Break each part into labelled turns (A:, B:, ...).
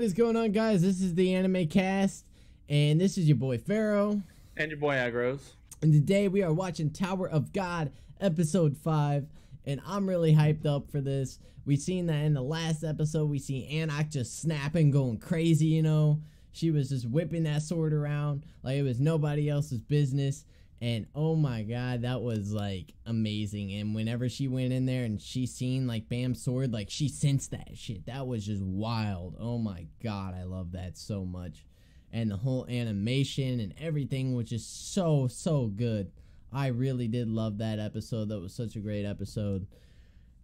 A: What is going on, guys? This is the Anime Cast, and this is your boy Pharaoh.
B: And your boy Aggroze.
A: And today we are watching Tower of God, episode 5, and I'm really hyped up for this. We seen that in the last episode, we see Anaak just snapping, going crazy, you know. She was just whipping that sword around like it was nobody else's business. And oh my god, that was like amazing. And whenever she went in there and she seen like Bam's sword, like she sensed that shit. That was just wild. Oh my god, I love that so much. And the whole animation and everything was just so, so good. I really did love that episode. That was such a great episode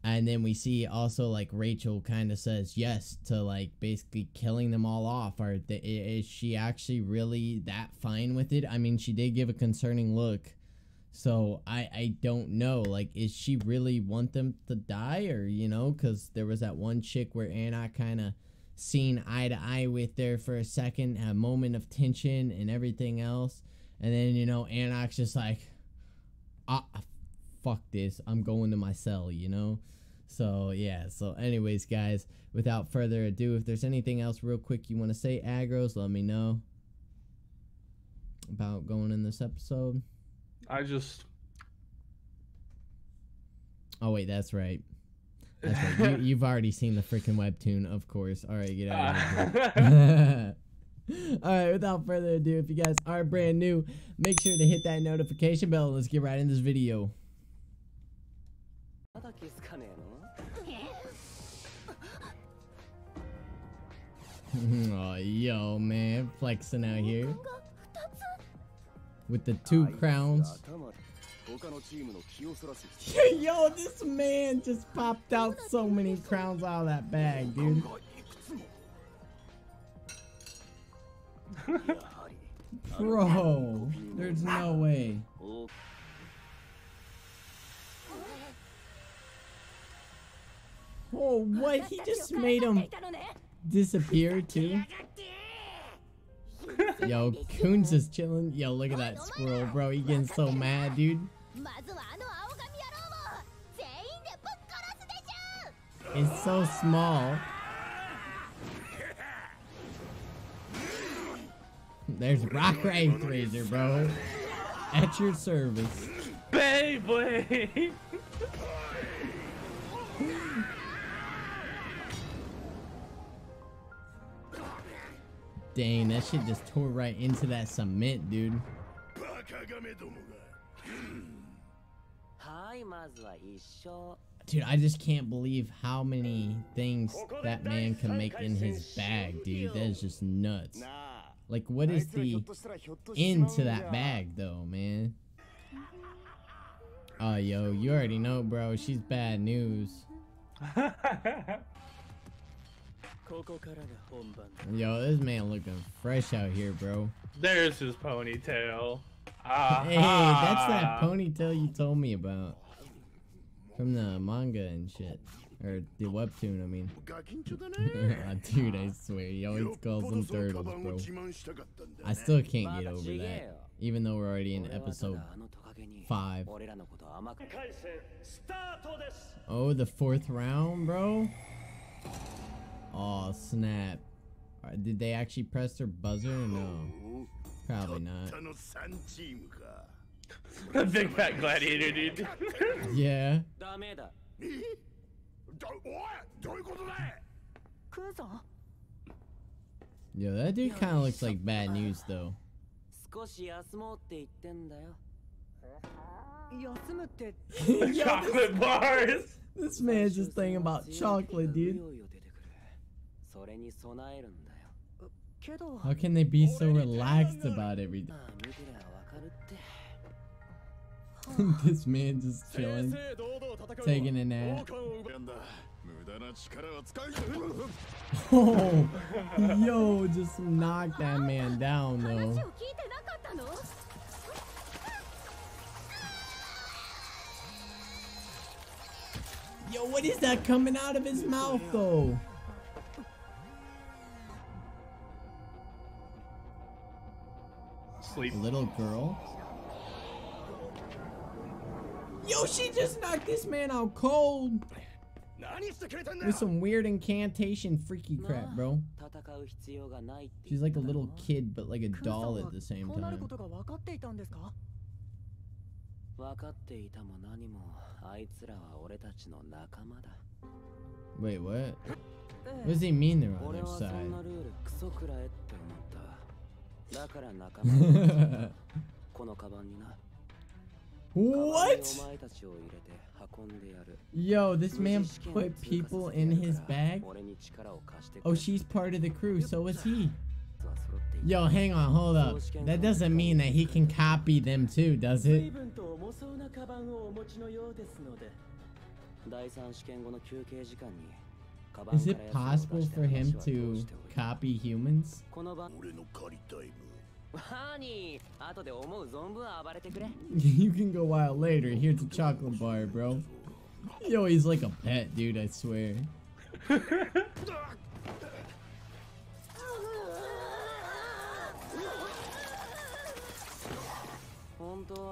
A: and then we see also like Rachel kind of says yes to like basically killing them all off. Or th- is she actually really that fine with it? I mean, she did give a concerning look, so I I don't know. Like, is she really want them to die, or you know, because there was that one chick where Anna kind of seen eye to eye with there for a second, a moment of tension and everything else, and then you know Anaak's just like, ah, fuck this, I'm going to my cell, you know. So yeah, so anyways, guys, without further ado, if there's anything else real quick you want to say, Aggroze, let me know about going in this episode.
B: I just
A: Oh wait, that's right. That's right. you, have already seen the freaking webtoon, of course. All right, get out of here. All right, without further ado, if you guys are brand new, make sure to hit that notification bell. Let's get right in this video. oh, yo, man, flexing out here with the two crowns. yo, this man just popped out so many crowns out of that bag, dude. Bro, there's no way. Oh, what? He just made him disappear too? Yo, Khun's is chilling. Yo, look at that squirrel, bro. He getting so mad, dude. It's so small. There's Rak Wraithraiser, bro. At your service.
B: Baby!
A: Dang, that shit just tore right into that cement, dude. Dude, I just can't believe how many things that man can make in his bag, dude. That is just nuts. Like, what is the end to that bag, though, man? Oh, yo, you already know, bro. She's bad news. Yo, this man looking fresh out here, bro.
B: There's his ponytail.
A: Ah, hey, that's that ponytail you told me about. From the manga and shit. Or the webtoon, I mean. Dude, I swear, he always calls them turtles, bro. I still can't get over that. Even though we're already in episode 5. Oh, the fourth round, bro? Oh, snap. Right, did they actually press their buzzer or no? Probably not.
B: the big fat gladiator, dude.
A: yeah. Yo, that dude kind of looks like bad news, though.
B: chocolate bars!
A: This man's just thinking about chocolate, dude. How can they be so relaxed about everything? this man just chilling, taking a nap. Oh, yo, just knock that man down though. Yo, what is that coming out of his mouth though?
B: Sleep.
A: Little girl. Yo, she just knocked this man out cold.
C: 何してくれてんだ
A: with
C: よ
A: some weird incantation freaky crap, bro.
D: 戦う必要がないって
A: She's
D: 言
A: like a
D: ったの
A: little
D: は
A: kid, but like a
E: クロさん
A: doll
E: は
A: at the same
E: こうなる
A: time.
E: ことが分かっていたんですか
D: 分かっていたも何もあいつらは俺たちの仲間だ
A: Wait, what?
E: え
A: What does he mean they're on
D: 俺
A: their
D: はそん
A: side?
D: だから仲間になったこのカバンにな
A: what?
D: お前たちを入れて運んでやる
A: Yo, this
D: 無
A: man
D: 事試験を
A: put
D: 通過
A: people
D: させて
A: in
D: やる
A: his
D: から
A: bag?
D: 俺に力を貸してく
A: Oh,
D: れ
A: she's part of the crew, so is he.
D: は揃っている
A: Yo, hang on, hold up. That doesn't mean that he can copy them too, does
F: 随
A: it?
F: 分と重そうなカバンをお持ちのようですので
D: 第三試験後の休憩時間にカバン
A: Is it possible for him to copy humans? you can go wild later. Here's a chocolate bar, bro. Yo, he's like a pet, dude, I swear.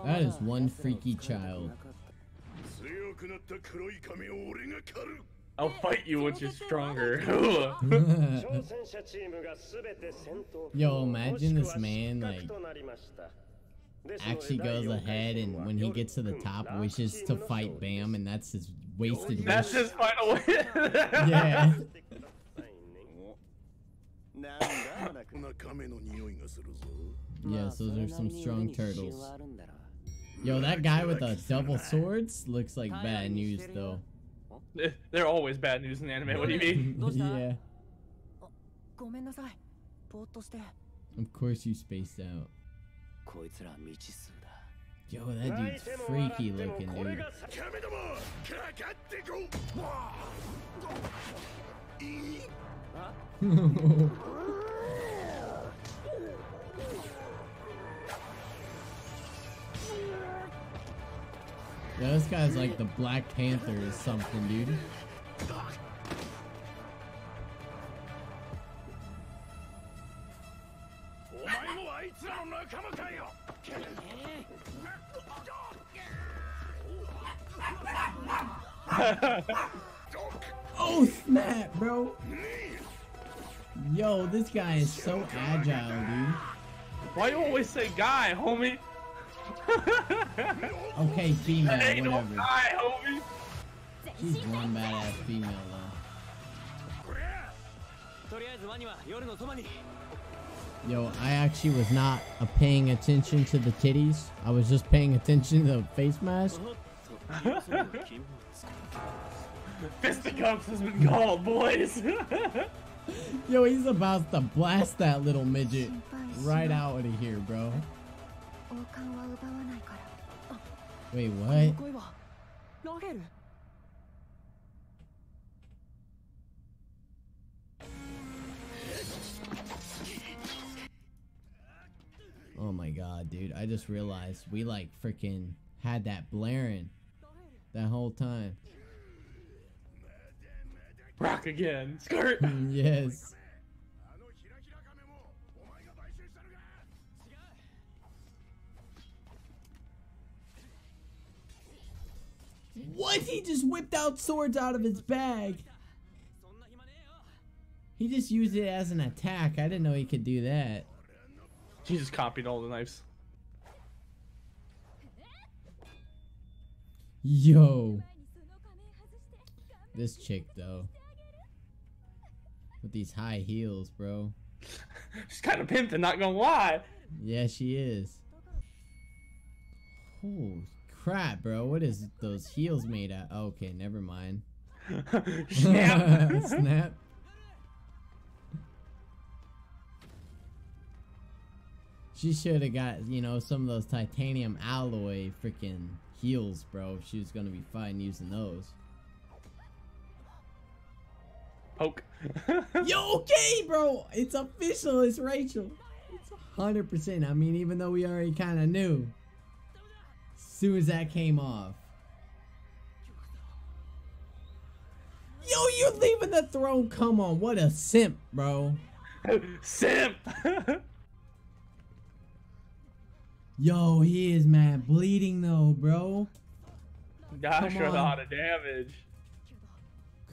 A: that is one freaky child.
B: I'll fight you once you're stronger.
A: Yo, imagine this man like actually goes ahead and when he gets to the top wishes to fight Bam and that's his wasted wish.
B: That's his final wish.
A: yeah. Yeah. Those are some strong turtles. Yo, that guy with the double swords looks like bad news though.
B: They're always bad news in anime. What do you mean?
A: yeah.
E: Oh,
A: of course you spaced out. Yo, that dude's freaky looking, dude. guy's like the Black Panther or something, dude. oh snap, bro! Yo, this guy is so agile, dude.
B: Why you always say guy, homie?
A: okay, female,
B: hey,
A: whatever.
B: Die,
A: She's one badass female though. Yo, I actually was not uh, paying attention to the titties. I was just paying attention to the face mask.
B: Fisticuffs has been called, boys.
A: Yo, he's about to blast that little midget right out of here, bro. Wait, what? Oh my god, dude. I just realized we like freaking had that blaring that whole time.
B: Rock again. Skirt.
A: yes. What? He just whipped out swords out of his bag. He just used it as an attack. I didn't know he could do that.
B: He just copied all the knives.
A: Yo. This chick, though. With these high heels, bro.
B: She's kind of pimping, not gonna lie.
A: Yeah, she is. Holy crap, bro. What is those heels made out? Okay, never mind.
B: Snap.
A: Snap. She should have got, you know, some of those titanium alloy freaking heels, bro. She was gonna be fine using those.
B: Poke.
A: Yo, okay, bro. It's official. It's Rachel. It's 100%. I mean, even though we already kind of knew. Soon as that came off. Yo, you're leaving the throne? Come on. What a simp, bro.
B: Simp.
A: Yo, he is mad bleeding though, bro.
B: Gosh, a lot of damage.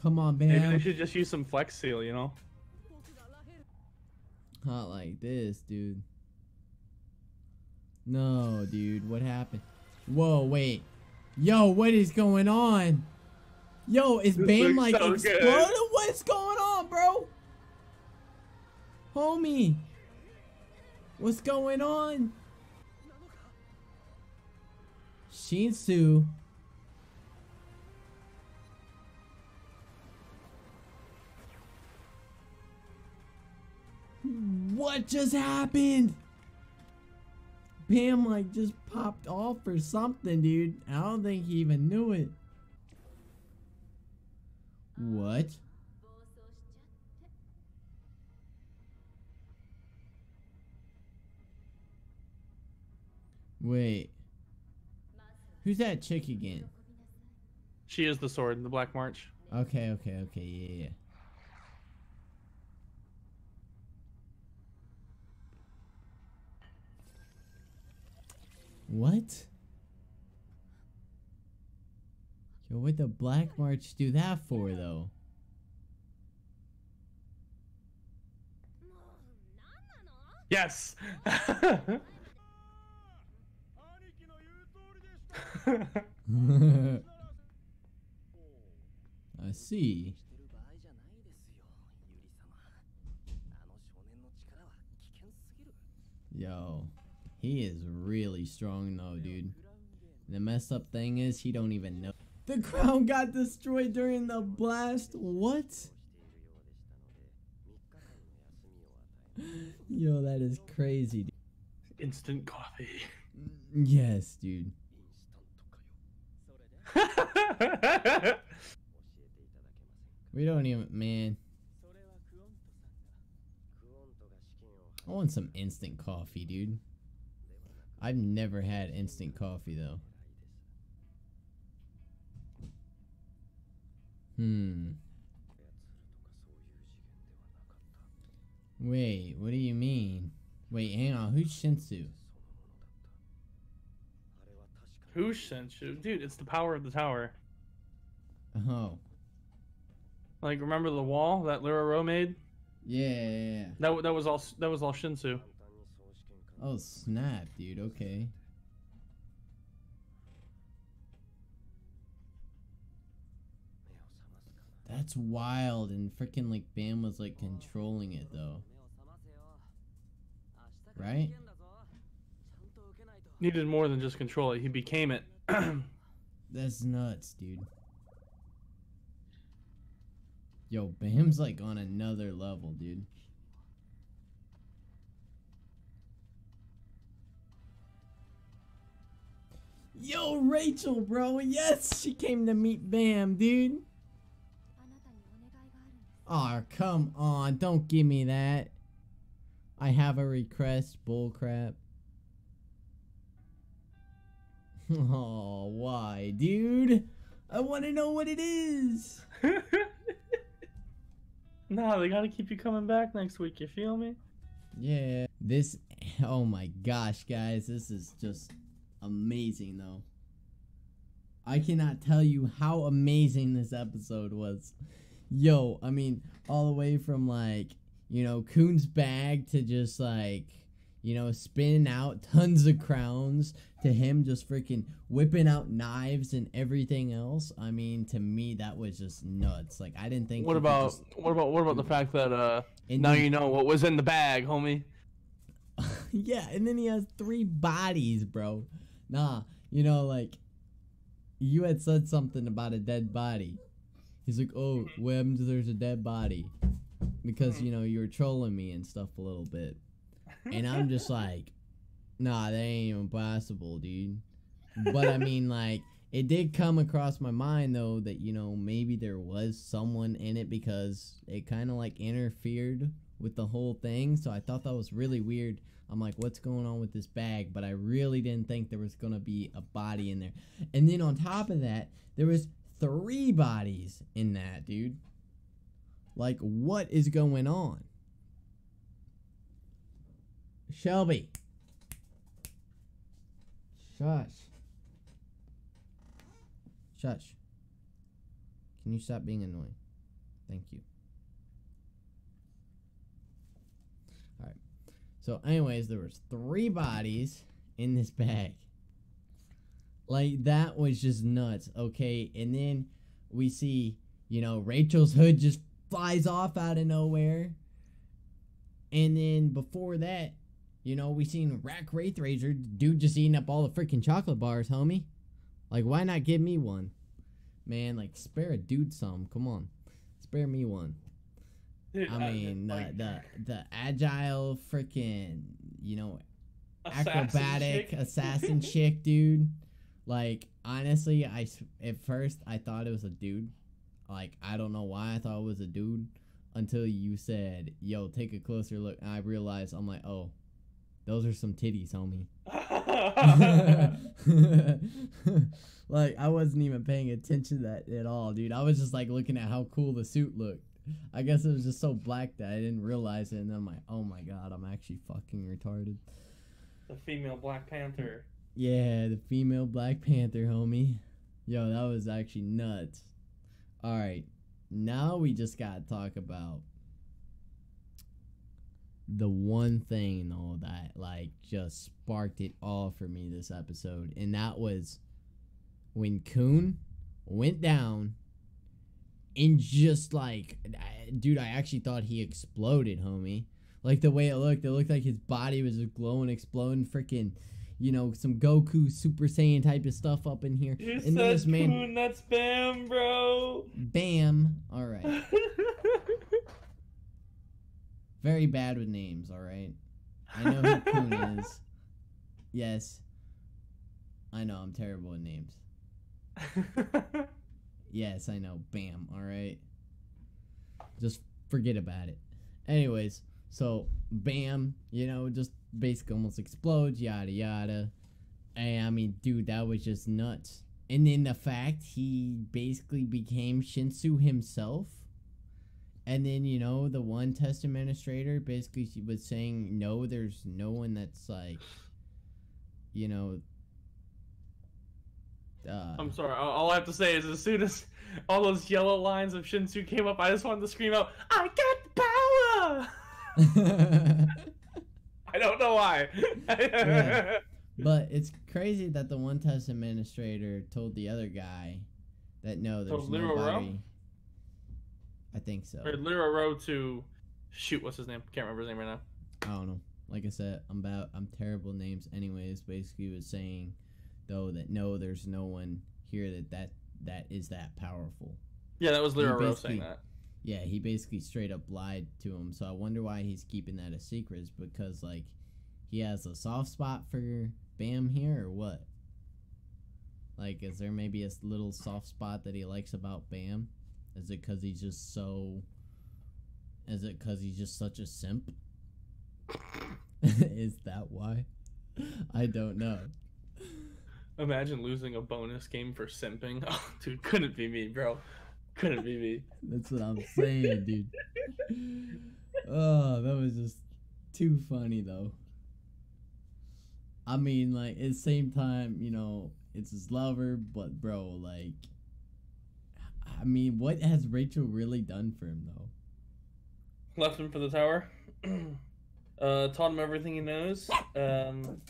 A: Come on, man.
B: Maybe they should just use some flex seal, you know?
A: Not like this, dude. No, dude. What happened? Whoa, wait. Yo, what is going on? Yo, is
B: This
A: Bam like
B: so good.
A: What's going on, bro? Homie. What's going on? Shinsu. What just happened? Bam like just popped off or something, dude. I don't think he even knew it. What? Wait. Who's that chick again?
B: She is the sword in the Black March.
A: Okay, okay, okay, yeah, yeah. What? Yo, what the Black March do that for, though?
B: Yes!
A: I see. Yo. He is really strong though, dude. The messed up thing is he don't even know. The crown got destroyed during the blast. What? Yo, that is crazy. Dude.
B: Instant coffee.
A: Yes, dude. we don't even, man. I want some instant coffee, dude. I've never had instant coffee though. Hmm. Wait, what do you mean? Wait, hang on. Who's Shinsu?
B: Who's Shinsu? Dude, it's the power of the tower.
A: Oh.
B: Like, remember the wall that Lero-Ro made?
A: Yeah, yeah, yeah.
B: That that was all that was all Shinsu.
A: Oh, snap, dude. Okay. That's wild, and freaking like Bam was like controlling it though. Right?
B: Needed more than just control it, he became it.
A: That's nuts, dude. Yo, Bam's like on another level, dude. Yo, Rachel, bro. Yes, she came to meet Bam, dude. Aw, oh, come on. Don't give me that. I have a request. Bullcrap. oh, why, dude? I want to know what it is.
B: nah, they gotta keep you coming back next week. You feel me?
A: Yeah. This. Oh my gosh, guys. This is just amazing, though. I cannot tell you how amazing this episode was. Yo, I mean, all the way from like, you know, Khun's bag to just like, you know, spinning out tons of crowns to him just freaking whipping out knives and everything else. I mean, to me, that was just nuts. Like, I didn't think.
B: What about
A: just-
B: what about what about the fact that uh
A: And
B: now
A: then-
B: you know what was in the bag, homie?
A: yeah, and then he has three bodies, bro. Nah, you know, like you had said something about a dead body. He's like, "Oh, mm-hmm. what happens if there's a dead body?" Because mm. you know you were trolling me and stuff a little bit, and I'm just like, "Nah, that ain't even possible, dude." But I mean, like, it did come across my mind though that you know maybe there was someone in it because it kind of like interfered with the whole thing. So I thought that was really weird. I'm like, what's going on with this bag? But I really didn't think there was gonna be a body in there. And then on top of that, there was three bodies in that, dude. Like, what is going on? Shelby. Shush. Shush. Can you stop being annoying? Thank you. All right. So, anyways, there was three bodies in this bag. Like that was just nuts. Okay, and then we see, you know, Rachel's hood just flies off out of nowhere. And then before that, you know, we seen Rak Wraithraiser, dude just eating up all the freaking chocolate bars, homie. Like, why not give me one? Man, like, spare a dude some. Come on. Spare me one.
B: Dude,
A: I mean, the,
B: like,
A: the, the agile freaking, you know,
B: assassin
A: acrobatic
B: chick.
A: assassin chick, dude. Like honestly, I at first I thought it was a dude. Like I don't know why I thought it was a dude until you said, "Yo, take a closer look." And I realized I'm like, "Oh, those are some titties, homie." like I wasn't even paying attention to that at all, dude. I was just like looking at how cool the suit looked. I guess it was just so black that I didn't realize it, and then I'm like, "Oh my god, I'm actually fucking retarded."
B: the female Black Panther.
A: Yeah, the female Black Panther, homie. Yo, that was actually nuts. All right, now we just gotta talk about the one thing though that like just sparked it all for me this episode, and that was when Khun went down and just like, I- dude, I actually thought he exploded, homie. Like the way it looked, it looked like his body was just glowing, exploding, freaking, you know, some Goku Super Saiyan type of stuff up in here.
B: You
A: and then this man,
B: that's Bam, bro.
A: bam. All right, very bad with names. All right, I know who Khun is. Yes, I know I'm terrible with names. Yes, I know. Bam. All right. Just forget about it. Anyways, so bam, you know, just basically almost explodes, yada yada. And I mean, dude, that was just nuts. And then the fact he basically became Shinsu himself. And then, you know, the one test administrator basically was saying, no, there's no one that's like, you know, uh,
B: I'm sorry. All I have to say is, as soon as all those yellow lines of Shinsu came up, I just wanted to scream out, "I got the power!" I don't know why.
A: Yeah. But it's crazy that the one test administrator told the other guy that no, there's
B: Told
A: nobody. I think so.
B: Or Lero-Ro to shoot. What's his name? Can't remember his name right now.
A: I don't know. Like I said, I'm about I'm terrible names. Anyways, basically was saying though that no, there's no one here that that that is that powerful.
B: Yeah, that was
A: basically-
B: saying that.
A: Yeah, he basically straight up lied to him. So I wonder why he's keeping that a secret. Is because like he has a soft spot for Bam here or what? Like, is there maybe a little soft spot that he likes about Bam? Is it because he's just so? Is it because he's just such a simp? is that why? I don't know.
B: Imagine losing a bonus game for simping. Oh, dude, couldn't be me, bro. Couldn't be me.
A: That's what I'm saying, dude. Oh, that was just too funny though. I mean, like at the same time, you know, it's his lover, but bro, like, I mean, what has Rachel really done for him though?
B: Left him for the tower. uh, taught him everything he knows. Um,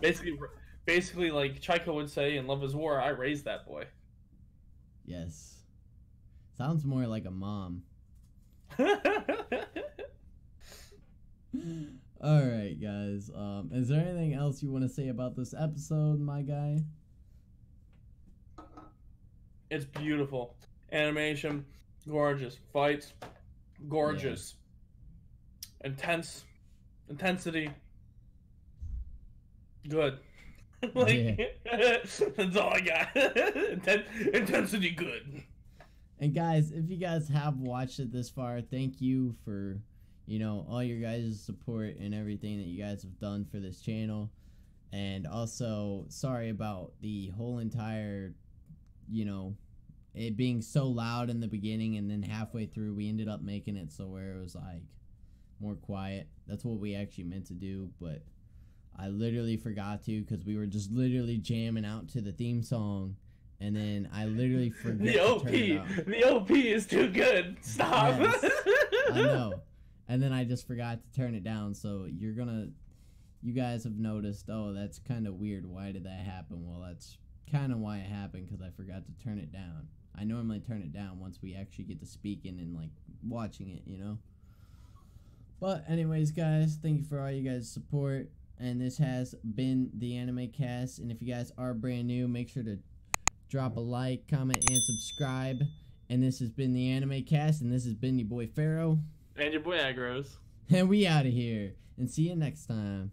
B: basically, basically, like Chika would say in Love Is War, I raised that boy.
A: Yes, sounds more like a mom. All right, guys. Um, is there anything else you want to say about this episode, my guy?
B: it's beautiful. Animation, gorgeous. Fights, gorgeous. Intense, intensity, good. like that's all I got. Inten- intensity, good.
A: And guys, if you guys have watched it this far, thank you for, you know, all your guys' support and everything that you guys have done for this channel. And also, sorry about the whole entire, you know, it being so loud in the beginning and then halfway through we ended up making it so where it was like more quiet. That's what we actually meant to do, but I literally forgot to because we were just literally jamming out to the theme song and then I literally forgot.
B: The
A: to
B: OP,
A: turn it up.
B: the OP is too good. Stop.
A: Yes. I know. And then I just forgot to turn it down. So you're gonna, you guys have noticed. Oh, that's kind of weird. Why did that happen? Well, that's kind of why it happened because I forgot to turn it down. I normally turn it down once we actually get to speaking and like watching it, you know. But anyways, guys, thank you for all you guys' support. And this has been the Anime Cast. And if you guys are brand new, make sure to drop a like, comment, and subscribe. And this has been the Anime Cast, and this has been your boy Pharaoh.
B: and your boy Aggroze.
A: And we out of here. And see you next time.